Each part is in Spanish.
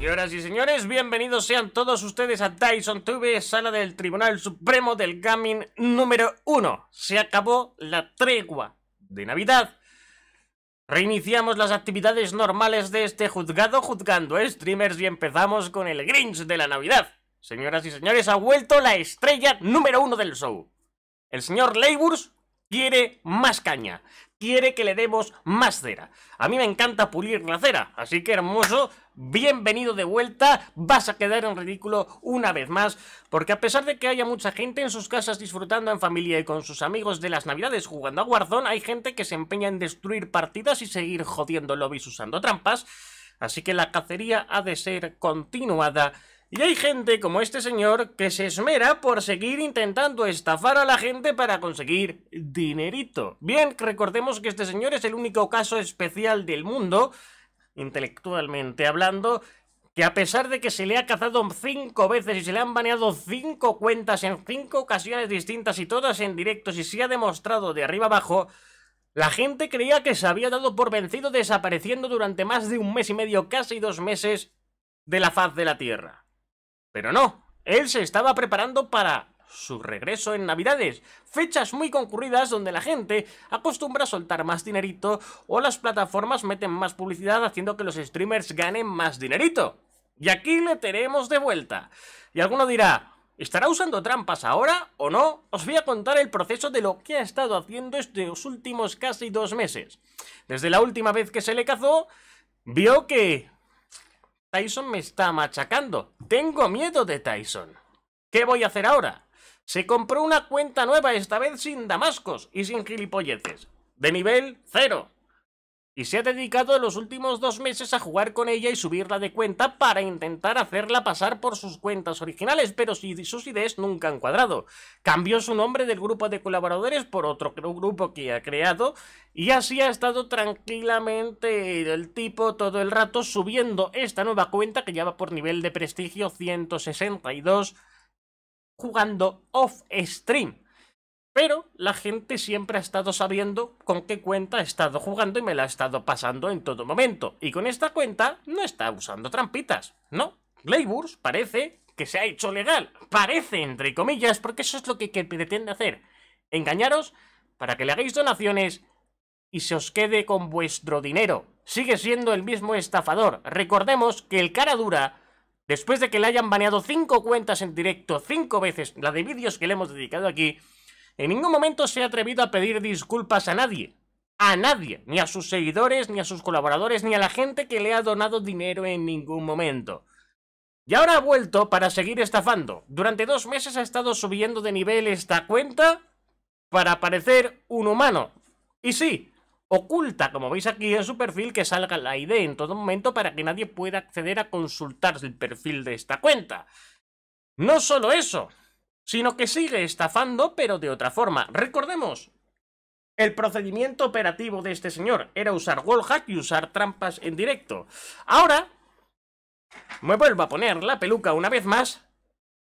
Señoras y señores, bienvenidos sean todos ustedes a Tyson TV, sala del Tribunal Supremo del Gaming número 1. Se acabó la tregua de Navidad. Reiniciamos las actividades normales de este juzgado juzgando streamers y empezamos con el Grinch de la Navidad. Señoras y señores, ha vuelto la estrella número 1 del show. El señor Leiburs quiere más caña, quiere que le demos más cera. A mí me encanta pulir la cera, así que hermoso, bienvenido de vuelta, vas a quedar en ridículo una vez más, porque a pesar de que haya mucha gente en sus casas disfrutando en familia y con sus amigos de las navidades jugando a Warzone, hay gente que se empeña en destruir partidas y seguir jodiendo lobbies usando trampas, así que la cacería ha de ser continuada y hay gente como este señor que se esmera por seguir intentando estafar a la gente para conseguir dinerito. Bien, recordemos que este señor es el único caso especial del mundo, intelectualmente hablando, que a pesar de que se le ha cazado cinco veces y se le han baneado cinco cuentas en cinco ocasiones distintas y todas en directos y se ha demostrado de arriba abajo, la gente creía que se había dado por vencido desapareciendo durante más de un mes y medio, casi dos meses, de la faz de la Tierra. Pero no, él se estaba preparando para su regreso en Navidades, fechas muy concurridas donde la gente acostumbra a soltar más dinerito o las plataformas meten más publicidad haciendo que los streamers ganen más dinerito. Y aquí le tenemos de vuelta. Y alguno dirá, ¿estará usando trampas ahora o no? Os voy a contar el proceso de lo que ha estado haciendo estos últimos casi dos meses. Desde la última vez que se le cazó, vio que Tyson me está machacando. Tengo miedo de Tyson. ¿Qué voy a hacer ahora? Se compró una cuenta nueva, esta vez sin damascos y sin gilipolleces. De nivel cero y se ha dedicado los últimos dos meses a jugar con ella y subirla de cuenta para intentar hacerla pasar por sus cuentas originales, pero sus ideas nunca han cuadrado. Cambió su nombre del grupo de colaboradores por otro grupo que ha creado y así ha estado tranquilamente el tipo todo el rato subiendo esta nueva cuenta que lleva por nivel de prestigio 162 jugando off stream. Pero la gente siempre ha estado sabiendo con qué cuenta ha estado jugando y me la ha estado pasando en todo momento. Y con esta cuenta no está usando trampitas, ¿no? Glayburs parece que se ha hecho legal. Parece, entre comillas, porque eso es lo que, pretende hacer. Engañaros para que le hagáis donaciones y se os quede con vuestro dinero. Sigue siendo el mismo estafador. Recordemos que el cara dura, después de que le hayan baneado cinco cuentas en directo, cinco veces, la de vídeos que le hemos dedicado aquí, en ningún momento se ha atrevido a pedir disculpas a nadie. A nadie, ni a sus seguidores, ni a sus colaboradores, ni a la gente que le ha donado dinero en ningún momento. Y ahora ha vuelto para seguir estafando. Durante dos meses ha estado subiendo de nivel esta cuenta para parecer un humano. Y sí, oculta, como veis aquí en su perfil, que salga la ID en todo momento para que nadie pueda acceder a consultar el perfil de esta cuenta. No solo eso, sino que sigue estafando, pero de otra forma. Recordemos, el procedimiento operativo de este señor era usar wallhack y usar trampas en directo. Ahora, me vuelvo a poner la peluca una vez más,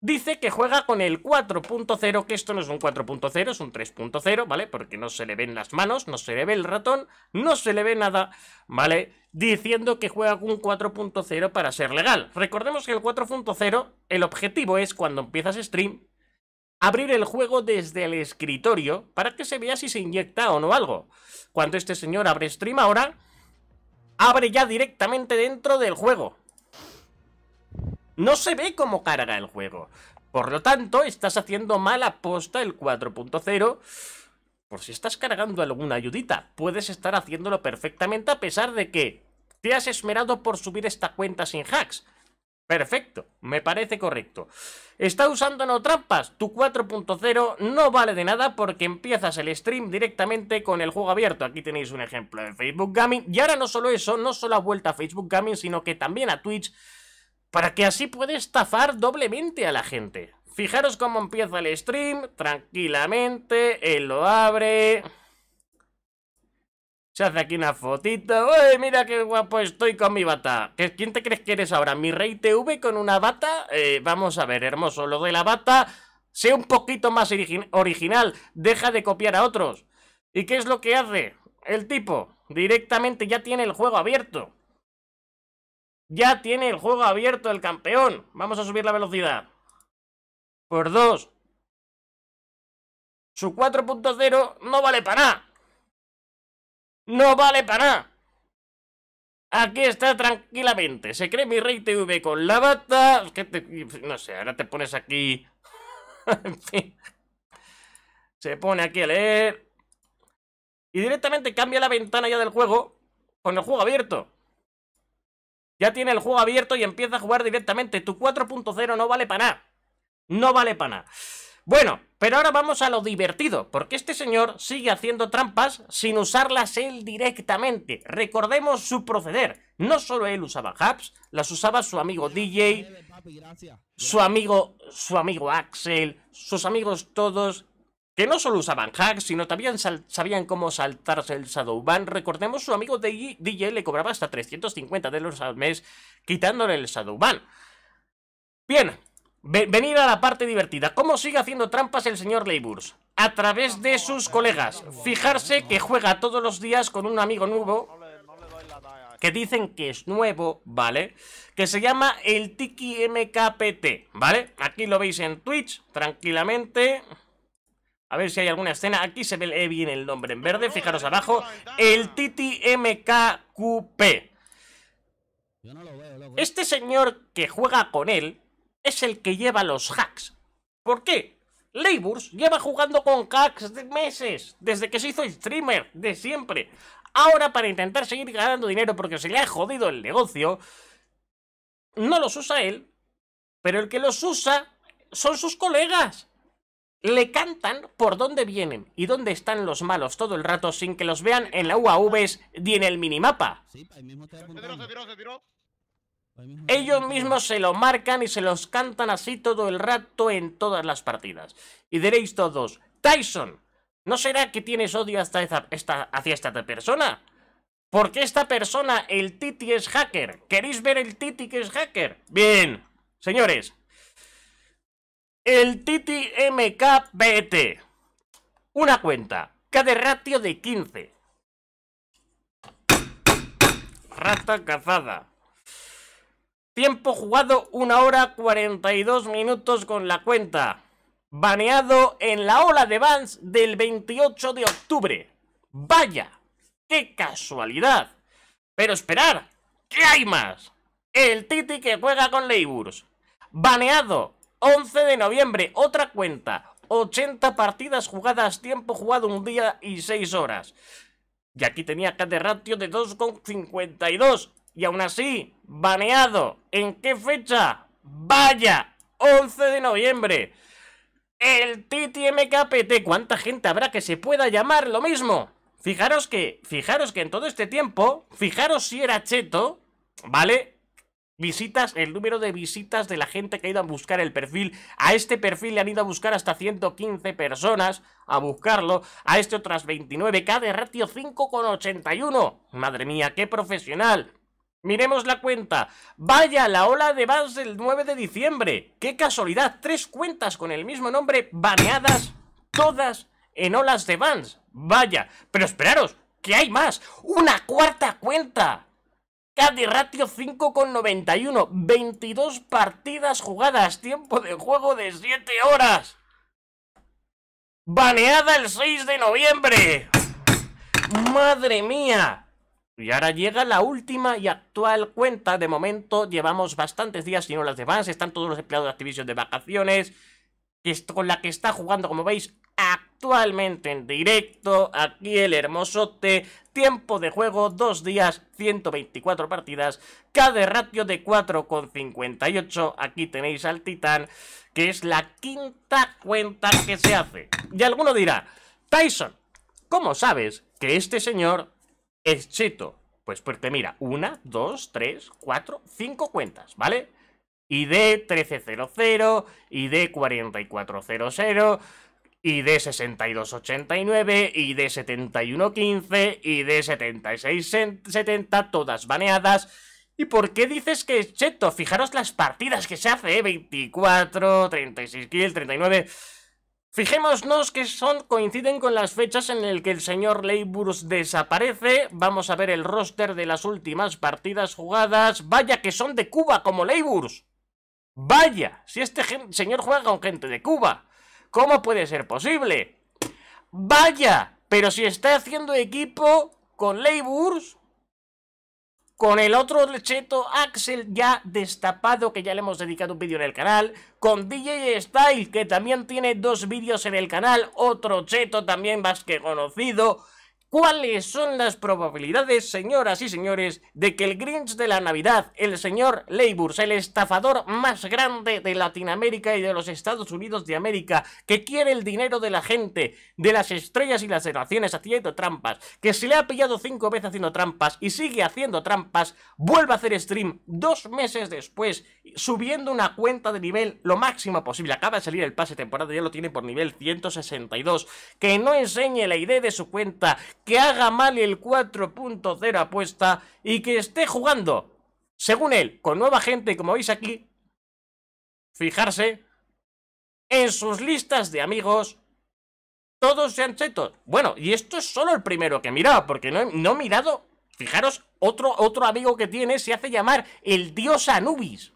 dice que juega con el 4.0, que esto no es un 4.0, es un 3.0, ¿vale? Porque no se le ven las manos, no se le ve el ratón, no se le ve nada, ¿vale? Diciendo que juega con un 4.0 para ser legal. Recordemos que el 4.0, el objetivo es cuando empiezas stream, abrir el juego desde el escritorio para que se vea si se inyecta o no algo. Cuando este señor abre stream ahora, abre ya directamente dentro del juego. No se ve cómo carga el juego. Por lo tanto, estás haciendo mal aposta el 4.0 por si estás cargando alguna ayudita. Puedes estar haciéndolo perfectamente a pesar de que te has esmerado por subir esta cuenta sin hacks. Perfecto, me parece correcto. ¿Está usando no trampas? Tu 4.0 no vale de nada porque empiezas el stream directamente con el juego abierto. Aquí tenéis un ejemplo de Facebook Gaming. Y ahora no solo eso, no solo ha vuelto a Facebook Gaming, sino que también a Twitch, para que así puede estafar doblemente a la gente. Fijaros cómo empieza el stream, tranquilamente, él lo abre... Se hace aquí una fotito. ¡Uy, mira qué guapo estoy con mi bata! ¿Quién te crees que eres ahora? ¿Mi rey TV con una bata? Eh, vamos a ver, hermoso. Lo de la bata, sé un poquito más original. Deja de copiar a otros. ¿Y qué es lo que hace? El tipo directamente ya tiene el juego abierto. Ya tiene el juego abierto el campeón. Vamos a subir la velocidad. Por dos. Su 4.0 no vale para nada. No vale para nada. Aquí está tranquilamente. Se cree mi rey TV con la bata. No sé, ahora te pones aquí. en fin. Se pone aquí a leer. Y directamente cambia la ventana ya del juego con el juego abierto. Ya tiene el juego abierto y empieza a jugar directamente. Tu 4.0 no vale para nada. No vale para nada. Bueno, pero ahora vamos a lo divertido, porque este señor sigue haciendo trampas sin usarlas él directamente. Recordemos su proceder. No solo él usaba hubs, las usaba su amigo DJ, su amigo, su amigo Axel, sus amigos todos, que no solo usaban hacks, sino también sabían cómo saltarse el Shadowban. Recordemos, su amigo DJ le cobraba hasta 350 dólares al mes quitándole el Shadowban. Bien, venir a la parte divertida. ¿Cómo sigue haciendo trampas el señor Leiburs? A través de sus colegas. Fijarse que juega todos los días con un amigo nuevo que dicen que es nuevo, ¿vale? Que se llama el Tiki MKPT, ¿vale? Aquí lo veis en Twitch, tranquilamente. A ver si hay alguna escena. Aquí se ve bien el nombre en verde, fijaros abajo. El Titi MKQP. Este señor que juega con él es el que lleva los hacks. ¿Por qué? Leiburs lleva jugando con hacks de meses, desde que se hizo streamer, de siempre. Ahora, para intentar seguir ganando dinero porque se le ha jodido el negocio, no los usa él, pero el que los usa son sus colegas. Le cantan por dónde vienen y dónde están los malos todo el rato sin que los vean en la UAVs ni en el minimapa. Ellos mismos se lo marcan y se los cantan así todo el rato en todas las partidas. Y diréis todos, Tyson, ¿no será que tienes odio hasta esta, hacia esta persona? Porque esta persona, el Titi es hacker. ¿Queréis ver el Titi que es hacker? Bien, señores. El Titi MKBT. Una cuenta. Cada ratio de 15. Rata cazada. Tiempo jugado 1 hora 42 minutos con la cuenta. Baneado en la ola de bans del 28 de octubre. ¡Vaya! ¡Qué casualidad! Pero esperar, ¿qué hay más? El Titi que juega con Leiburs. Baneado 11 de noviembre, otra cuenta. 80 partidas jugadas, tiempo jugado un día y 6 horas. Y aquí tenía de ratio de 2,52. Y aún así, baneado. ¿En qué fecha? Vaya, 11 de noviembre. El TTMKPT, ¿cuánta gente habrá que se pueda llamar lo mismo? Fijaros que, fijaros que en todo este tiempo, fijaros si era cheto, ¿vale? Visitas, el número de visitas de la gente que ha ido a buscar el perfil. A este perfil le han ido a buscar hasta 115 personas a buscarlo. A este otras 29, cada ratio 5,81. Madre mía, qué profesional. Miremos la cuenta. Vaya, la ola de bans del 9 de diciembre. ¡Qué casualidad! Tres cuentas con el mismo nombre baneadas, todas en olas de bans. Vaya, pero esperaros, que hay más. ¡Una cuarta cuenta! Cada ratio 5,91. 22 partidas jugadas. Tiempo de juego de 7 horas. Baneada el 6 de noviembre. ¡Madre mía! Y ahora llega la última y actual cuenta. De momento llevamos bastantes días sin las de Vans. Están todos los empleados de Activision de vacaciones. Con la que está jugando, como veis, actualmente en directo. Aquí el hermosote. Tiempo de juego, dos días, 124 partidas. Cada ratio de 4,58. Aquí tenéis al Titán, que es la quinta cuenta que se hace. Y alguno dirá, Tyson, ¿cómo sabes que este señor es cheto? Pues porque mira, una, dos, tres, cuatro, cinco cuentas, ¿vale? ID 1300, ID 4400, ID 6289, ID 7115, ID 7670, todas baneadas. ¿Y por qué dices que es cheto? Fijaros las partidas que se hace, ¿eh? 24, 36 kills, 39... Fijémonos que son, coinciden con las fechas en las que el señor Leiburs desaparece. Vamos a ver el roster de las últimas partidas jugadas. Vaya que son de Cuba como Leiburs. Vaya, si este señor juega con gente de Cuba. ¿Cómo puede ser posible? Vaya, pero si está haciendo equipo con Leiburs con el otro lecheto Axel ya destapado, que ya le hemos dedicado un vídeo en el canal, con DJ Style, que también tiene dos vídeos en el canal, otro cheto también más que conocido, ¿Cuáles son las probabilidades, señoras y señores, de que el Grinch de la Navidad, el señor Leiburs, el estafador más grande de Latinoamérica y de los Estados Unidos de América, que quiere el dinero de la gente, de las estrellas y las naciones haciendo trampas, que se le ha pillado cinco veces haciendo trampas y sigue haciendo trampas, vuelve a hacer stream dos meses después, subiendo una cuenta de nivel lo máximo posible, acaba de salir el pase temporada, ya lo tiene por nivel 162, que no enseñe la idea de su cuenta, que haga mal el 4.0 apuesta y que esté jugando, según él, con nueva gente, como veis aquí, fijarse en sus listas de amigos, todos sean chetos. Bueno, y esto es solo el primero que he mirado, porque no he, no mirado, fijaros, otro, otro amigo que tiene se hace llamar el dios Anubis.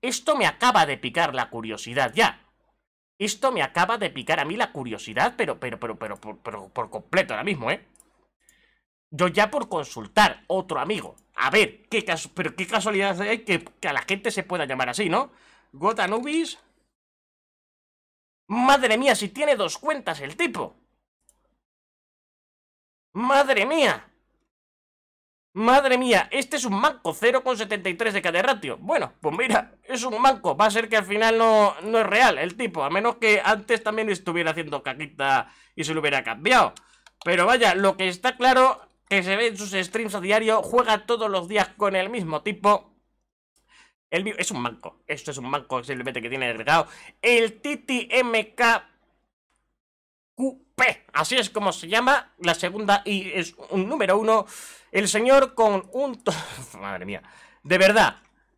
Esto me acaba de picar la curiosidad ya. Esto me acaba de picar a mí la curiosidad, pero, pero, pero, pero, pero, por completo ahora mismo, ¿eh? Yo ya por consultar otro amigo. A ver, qué pero qué casualidad hay que, que, a la gente se pueda llamar así, ¿no? Gotanubis. Madre mía, si tiene dos cuentas el tipo. Madre mía. Madre mía, este es un manco, 0,73 de cada ratio. Bueno, pues mira, es un manco. Va a ser que al final no, no es real el tipo, a menos que antes también estuviera haciendo caquita y se lo hubiera cambiado. Pero vaya, lo que está claro, que se ve en sus streams a diario, juega todos los días con el mismo tipo. El, es un manco, esto es un manco simplemente que tiene agregado. El Titi MK QP, así es como se llama, la segunda y es un número uno, el señor con un... Madre mía, de verdad,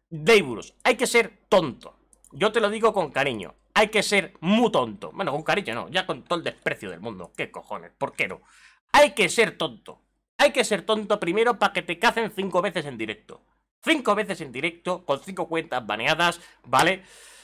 Deiburus, hay que ser tonto, yo te lo digo con cariño, hay que ser muy tonto, bueno, con cariño no, ya con todo el desprecio del mundo, qué cojones, ¿por qué no? Hay que ser tonto, hay que ser tonto primero para que te cacen cinco veces en directo, cinco veces en directo, con cinco cuentas baneadas, ¿vale? vale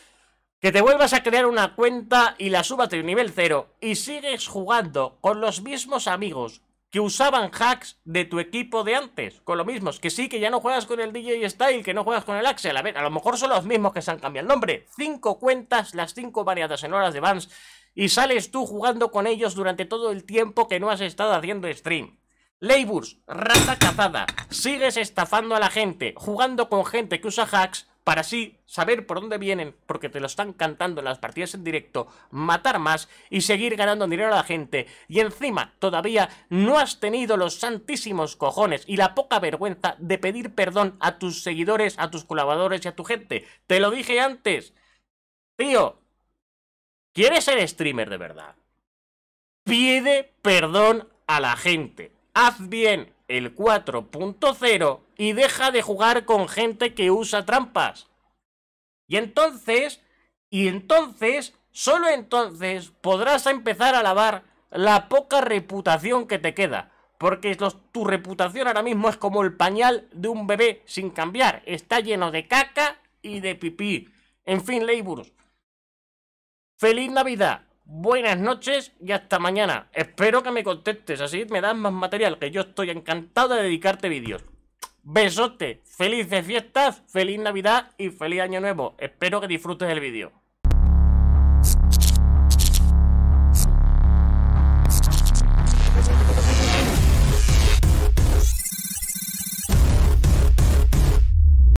que te vuelvas a crear una cuenta y la subas de nivel 0 y sigues jugando con los mismos amigos que usaban hacks de tu equipo de antes, con lo mismos, que sí, que ya no juegas con el DJ Style, que no juegas con el Axel, a ver, a lo mejor son los mismos que se han cambiado el nombre, cinco cuentas, las cinco variadas en horas de Vans, y sales tú jugando con ellos durante todo el tiempo que no has estado haciendo stream. Leiburs, rata cazada, sigues estafando a la gente, jugando con gente que usa hacks, para así saber por dónde vienen, porque te lo están cantando en las partidas en directo, matar más y seguir ganando dinero a la gente. Y encima, todavía no has tenido los santísimos cojones y la poca vergüenza de pedir perdón a tus seguidores, a tus colaboradores y a tu gente. Te lo dije antes. Tío, ¿quieres ser streamer de verdad? Pide perdón a la gente. Haz bien el 4.0 y deja de jugar con gente que usa trampas. Y entonces, y entonces, solo entonces podrás empezar a lavar la poca reputación que te queda. Porque tu reputación ahora mismo es como el pañal de un bebé sin cambiar. Está lleno de caca y de pipí. En fin, Leiburs. ¡Feliz Navidad! buenas noches y hasta mañana. Espero que me contestes, así me das más material, que yo estoy encantado de dedicarte vídeos. Besote, felices fiestas, feliz Navidad y feliz Año Nuevo. Espero que disfrutes el vídeo.